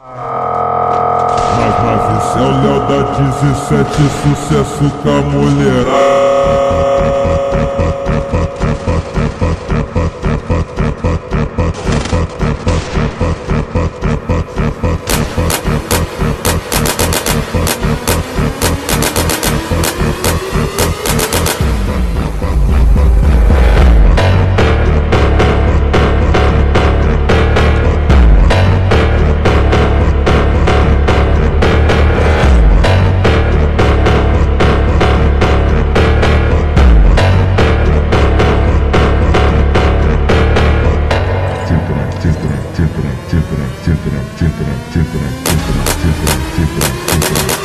Mas, mas esse é o Léo da 17, sucesso com a mulherada. tipping up, tipping up, tipping up, tipping up, tipping up.